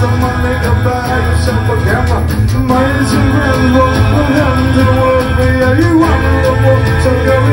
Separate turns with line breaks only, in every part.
someone made up by yourself a gamma Miles around the world, around the world Where you. want to walk, so the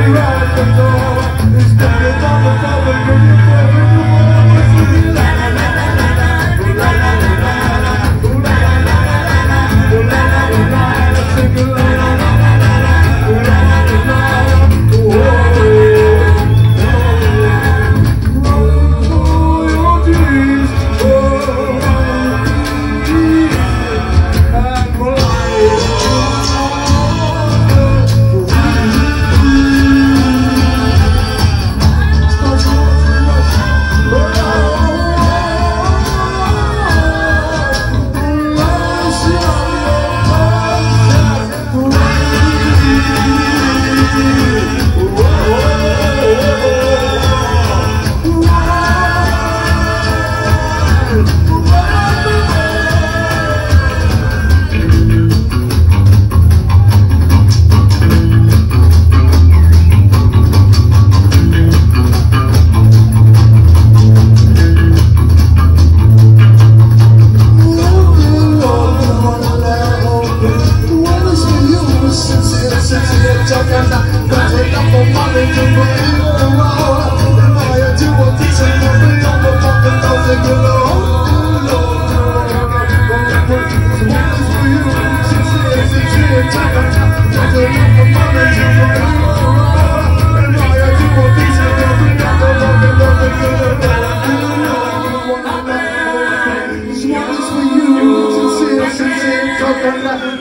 Thank you.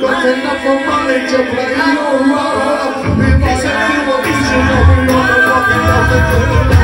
on